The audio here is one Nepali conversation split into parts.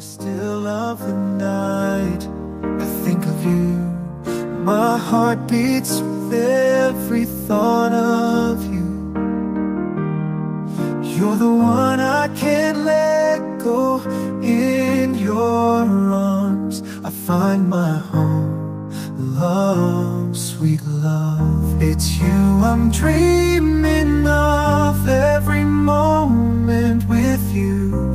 still of the night, I think of you. My heart beats with every thought of you. You're the one I can't let go. In your arms, I find my home. Love, sweet love, it's you I'm dreaming of. Every moment with you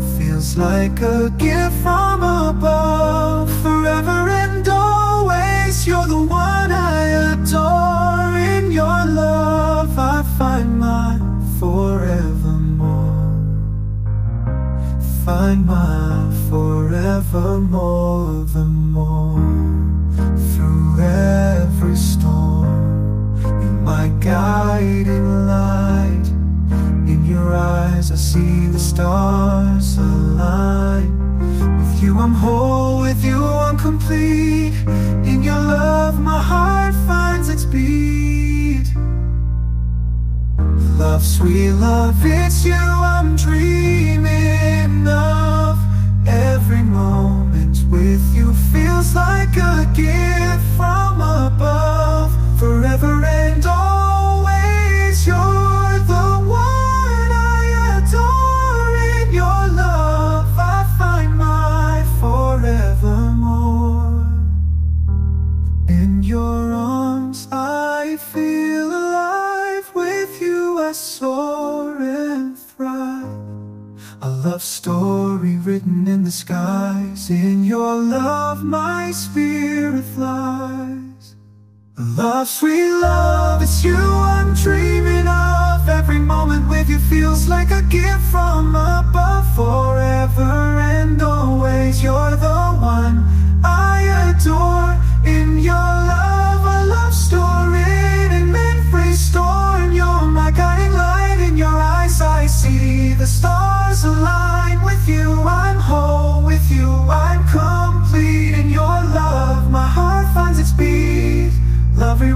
like a gift from above. Forever and always, you're the one I adore. In your love, I find my forevermore. Find my forevermore, the more through every storm. My guiding light, in your eyes, I see the stars With you, I'm whole, with you, I'm complete. In your love, my heart finds its beat. Love, sweet love, it's you I'm dreaming written in the skies. In your love, my spirit flies. Love, sweet love, it's you I'm dreaming of. Every moment with you feels like a gift from above. Forever and always, you're the one I adore. In your love, a love story in mid-free storm. You're my guiding light. In your eyes, I see the stars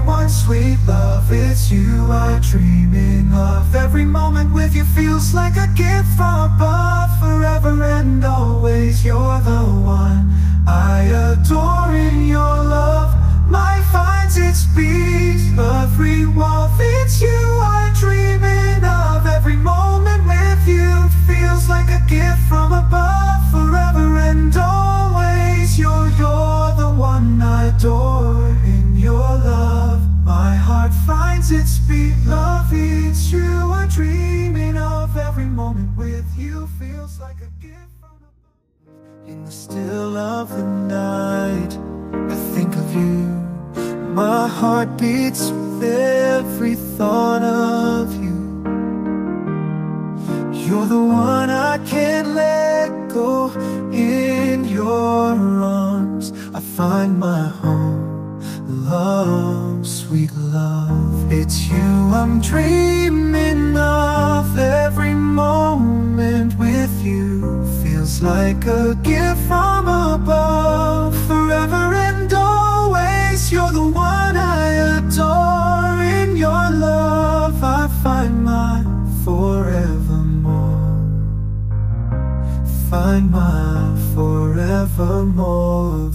Everyone, sweet love, it's you I'm dreaming of. Every moment with you feels like a gift from above. Forever and always, you're the one I adore. In your love, my finds its beat. Every walk, it's you I'm In the still of the night, I think of you. My heart beats with every thought of you. You're the one I can't let go. In your arms, I find my home. Love, sweet love, it's you I'm dreaming of. Every moment with you feels like a gift from above. Forever and always, you're the one I adore. In your love, I find my forevermore. Find my forevermore,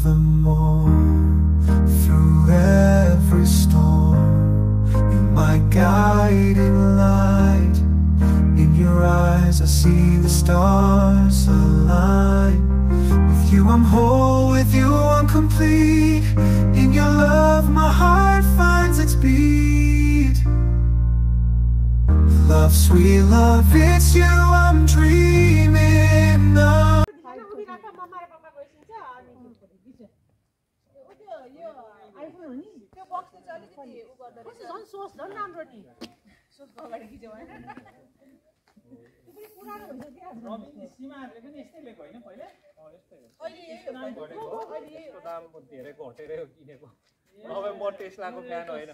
घटेको हो अहिले यही हो यसको दाम धेरै घटेरै हो किनेको नभए म होइन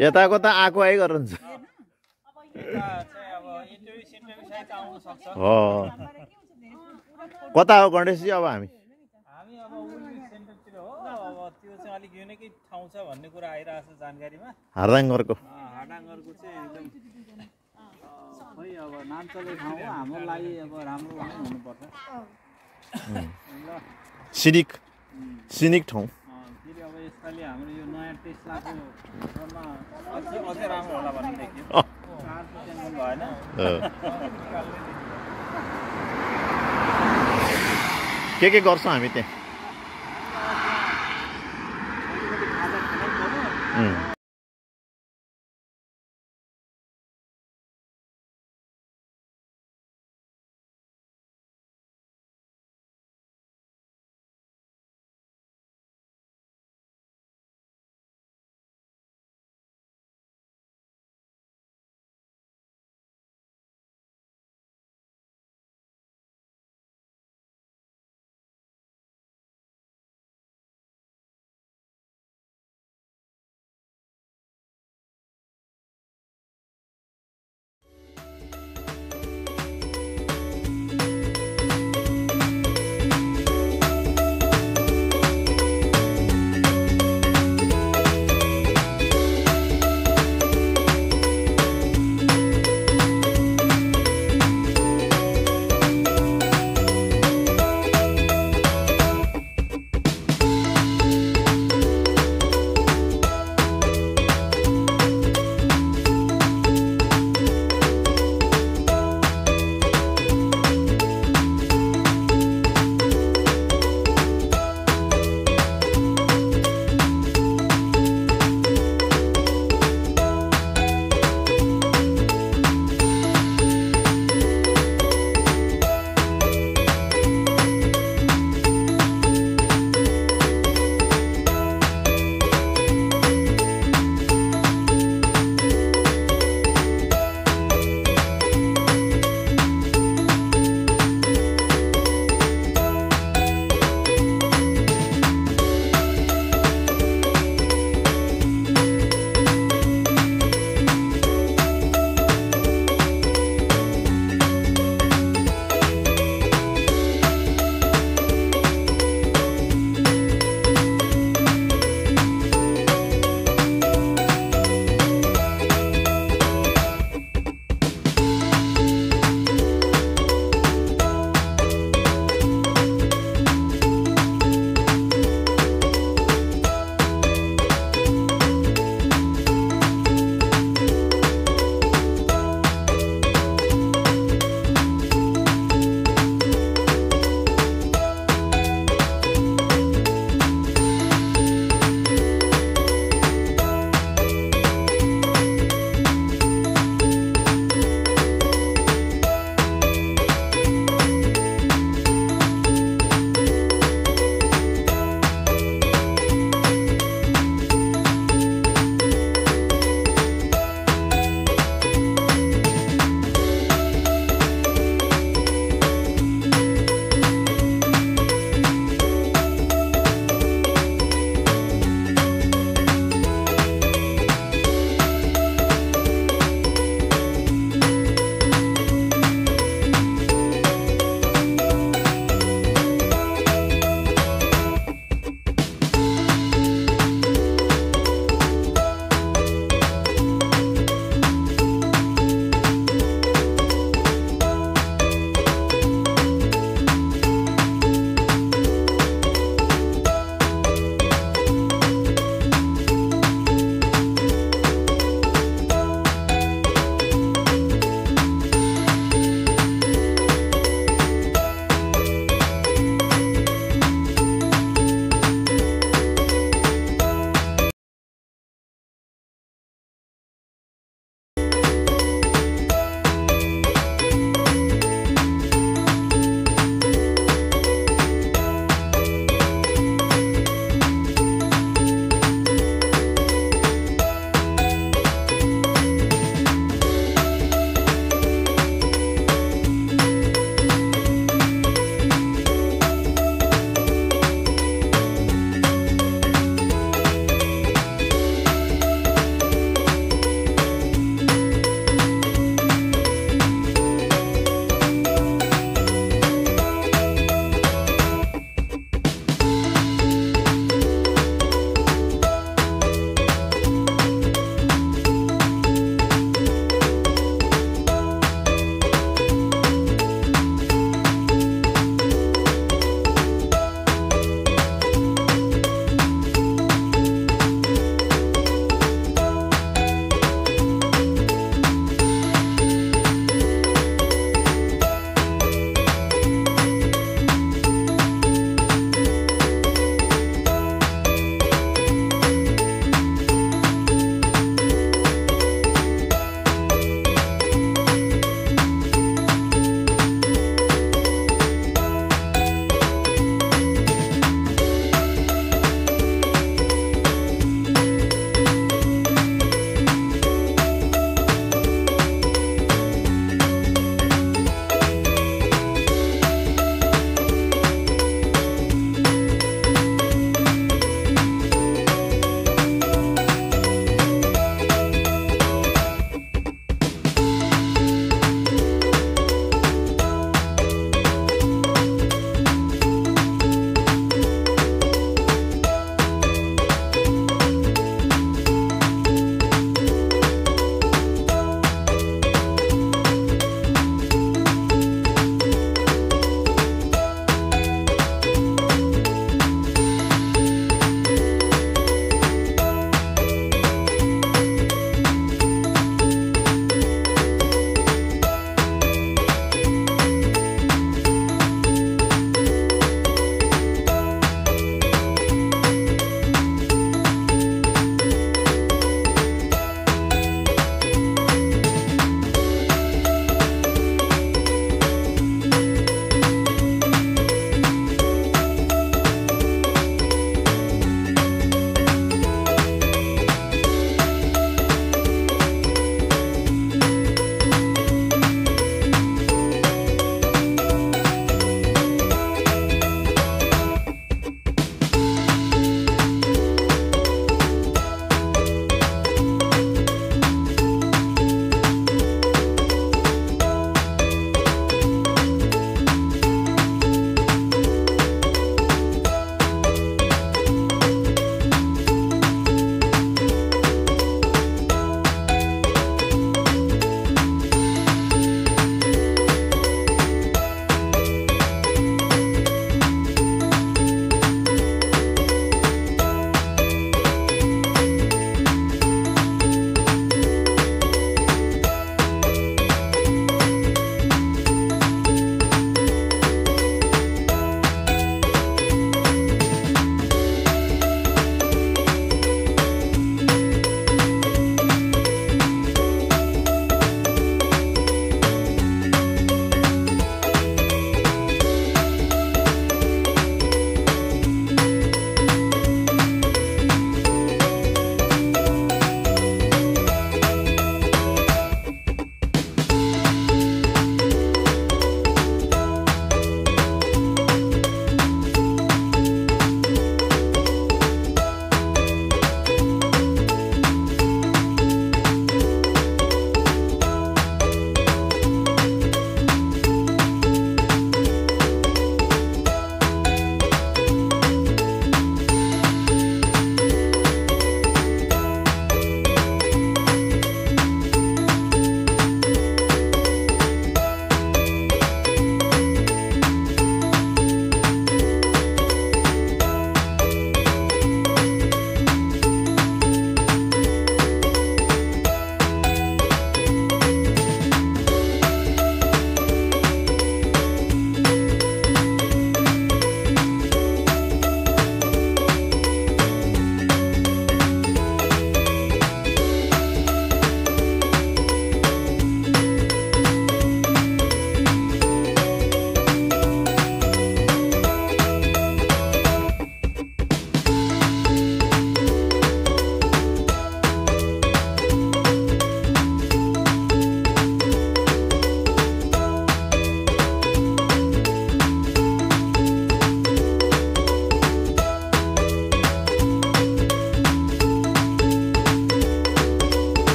यताको त आएको गर्नुहुन्छ हो। हाम्रोबाट के हुन्छ भने, पुरा कता हो गणेशजी? अब हामी अब उइस सेन्टरतिर हो अब अलिक युनिकै ठाउँ छ भन्ने कुरा आइरहेको छ जानकारीमा। हार्दाङरको अँ, हाडाङ्गरको चाहिँ एकदम खोइ अब नाम चलेको ठाउँ हो हाम्रो लागि अब राम्रो हुनुपर्छ। ल। सिनिक सिनिक ठाउँ। फेरि अब यसपालि हाम्रो यो नयाँ टेस्लाको क्रममा अझै अझै राम्रो होला भन्ने देखियो। टेन्सन भएन। के के गर्छौँ हामी त्यहाँ? खानै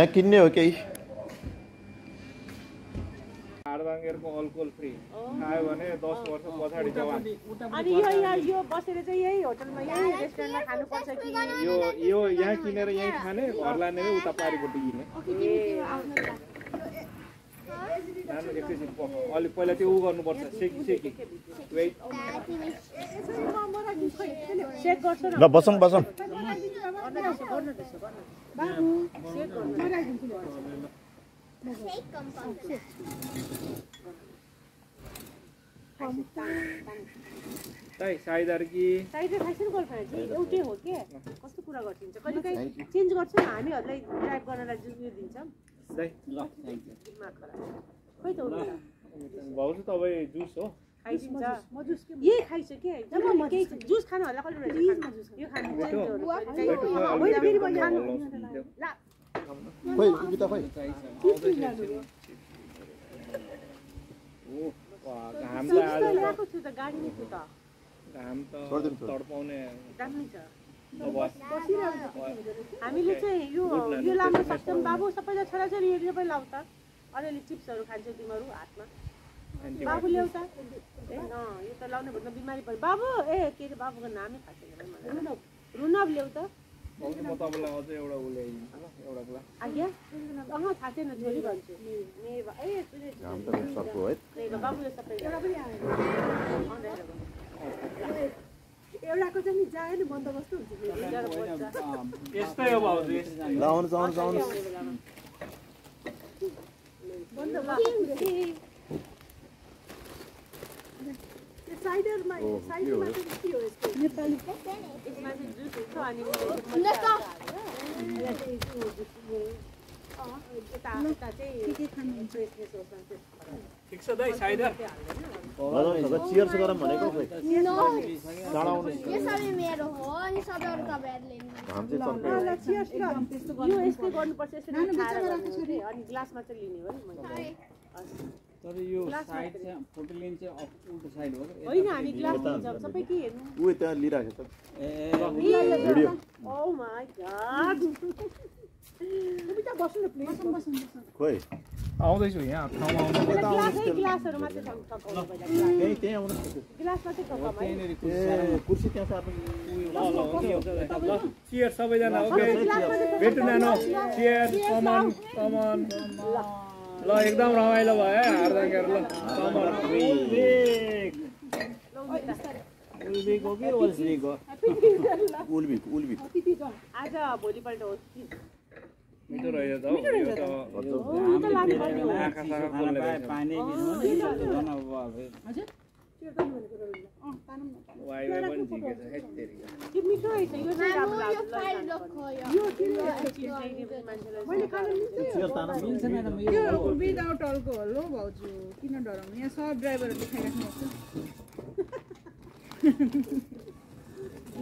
यहाँ किन्ने हो केही? हाडबाङ्गेरको अल्कोहल फ्री खायो भने दस वर्ष पछाडि जवान। अनि यो यहाँ यो बसेर चाहिँ यही होटलमा यही रेस्टुरेन्टमा खानुपर्छ कि? यो यो यहाँ किनेर यहीँ खाने घर लाने उता पारिपट्टि किने नानु एकैछिन पख अलि पहिला त्यो ऊ गर्नुपर्छ सेकी सेकी वेट सेक गर्छ न। ल बसौँ बसौँ। ताई साइदार कि गर्लफ्रेन्ड चाहिँ एउटै हो के? कस्तो कुरा गरिदिन्छ? कहिले काहीँ चेन्ज गर्छौँ हामीहरूलाई ड्राइभ गर्नलाई जुन यो दिन्छौँ। खोइ त भाउजू तपाईँ जुस हो? यही खाइसक्यो जुस खानु होला हामीले चाहिँ यो यो लाउन सक्छौँ बाबु सबैजना छोराछोरी यो सबै लाउ त अलिअलि चिप्सहरू खान्छौ तिमीहरू हातमा। बाबु ल्याउ त ए अँ यो त लाउने भन्दा बिमारी पऱ्यो बाबु ए के अरे बाबुको नामै थाहा छैन रुनब रुनब ल्याउ त आज्ञा अँ थाहा छैन छोरी भन्छु ए बाबुले सबै एउटाको चाहिँ नि जाए नि बन्दोबस्त हुन्छ यस्तै हो भाउजू यस्तै ल आउनुहोस् आउनुहोस् आउनुहोस् त्यो साइडरमा साइडमा चाहिँ के हो यस्तो नेपालीको यसमा चाहिँ जुस हुन्छ अनि यता यता चाहिँ के खानुहुन्छ न त्यसको ठिक छ दाइ साइदार चियर्स गरौँ भनेको मेरो हो अनि तपाईँहरूले यो यस्तै गर्नुपर्छ यसरी अनि ग्लासमा चाहिँ लिने हो नि मैले तर यो साइड चाहिँ फोटो लिने चाहिँ अफ उल्टो साइड हो। होइन हामी ग्लास लिन्छौँ सबै के हेर्नु? ऊ त्यहाँ लिइराखेको छ a video oh my God उता बस्नु न प्लिज बस्नु। बस्नु खोइ। आउँदैछु यहाँ ठाउँमा कुर्सी त्यहाँ दाइ। ल चियर सबैजना ओके। भेटु नानो। चियर कमन कमन ल एकदम रमाइलो भयो है हार्दाङ्गेर ल उल्बीको कि ओल्सीको उल्बिक उल्बिक आज भोलिपल्ट कि मिठो रहेछ त आँखा साखा पानी मिठो विदाउट अल्कोहल हो भाउजू किन डराउनु यहाँ सब ड्राइभरहरूले खाइराख्नु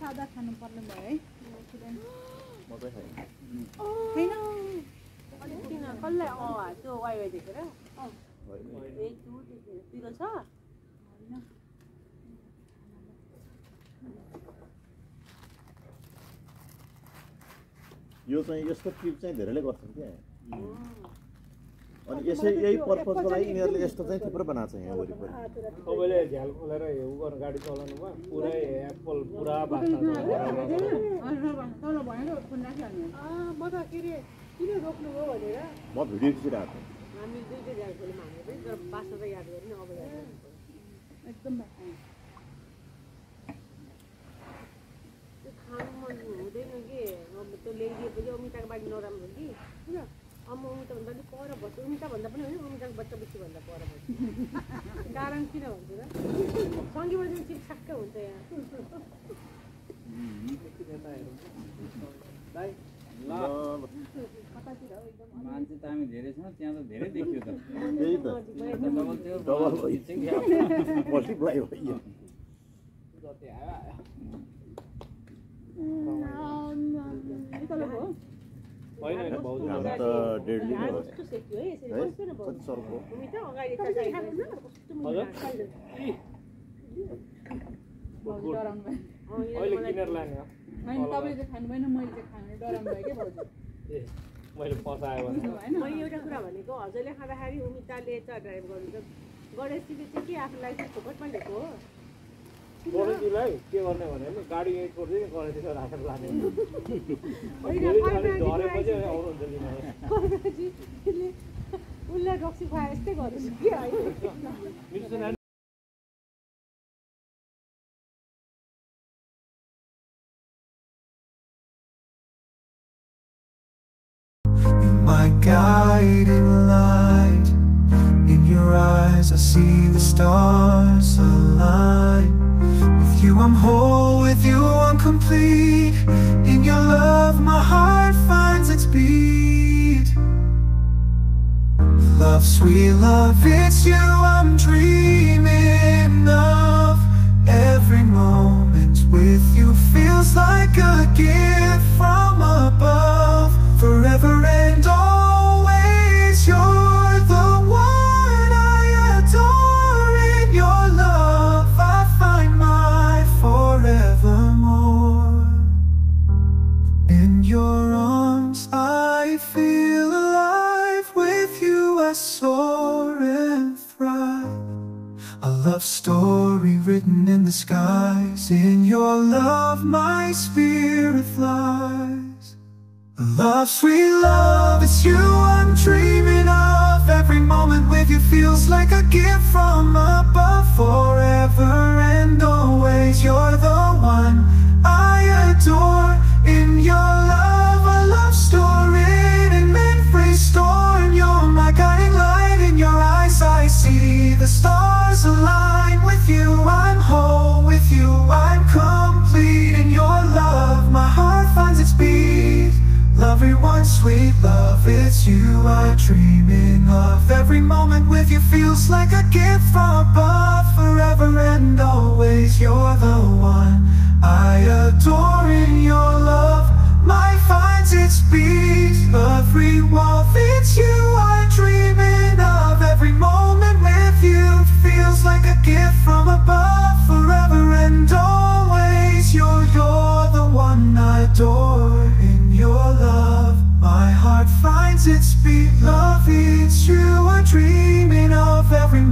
सादा खानु पर्ने भयो है अलिक किन कसलाई अँ। त्यो वाइ वाइ देखेर छ यो चाहिँ यस्तो ट्रिप चाहिँ धेरैले गर्छन् क्या अनि यसै यही पर्पजको लागि यिनीहरूले यस्तो चाहिँ थुप्रो बनाएको छ यहाँ वरिपरि। तपाईँले झ्याल खोलेर उ गरेर गाडी चलाउनु भयो पुरै एप्पल पुरा म त के अरे किन रोक्नु हो भनेर। म भिडियो खिचिरहेको थिएँ हामी झ्याल खोल्यौँ हामीले पनि तर त याद गरेन अब एकदम बाक्लो। त्यो खानु मन हुँदैन कि अब त्यो बारी नराम्रो कि? किन अब म अमिताभन्दा अलिक पर बस्छु। अमिता भन्दा पनि होइन अमिताको बच्चा बेसी भन्दा पर बस्छु। कारण किन भन्छु र? सङ्गीत बजाउने चिप ठ्याक्कै हुन्छ यहाँ। मान्छे त हामी धेरै छौँ त्यहाँ त धेरै देखियो त। जति आयो। आयो घाम त डेढली नै हो? है। कति सर्को तपाईँले खानु भएन मैले चाहिँ खानु डराउनु भयो क्या मैले एउटा कुरा भनेको हजुरले खाँदाखेरि उमिताले त ड्राइभ गणेशजीले चाहिँ के आफूलाई हो? के गर्ने भने नि गाडी यहीँ राखेर लाने झरेपछि आउनुहुन्छ उसलाई रक्सी खुवाए यस्तै कि होइन my guiding light. In your eyes, I see the stars align. Love, sweet love, it's you I'm dreaming the skies. In your love, my spirit flies. Love, sweet love, it's you I'm dreaming of. Every moment with you feels like a gift from above. Forever and always, you're the one I adore. In your love, a love story in mid-free storm. You're my guiding light. In your eyes, I see the stars sweet love, it's you I'm dreaming of. Every moment with you feels like a gift from above. Forever and always, you're the one I adore. In your love, my finds its beat. Every walk, it's you I'm dreaming of. Every moment with you feels like a gift from above. Forever and always, you're, you're the one I adore.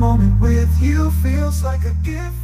Moment with you feels like a gift.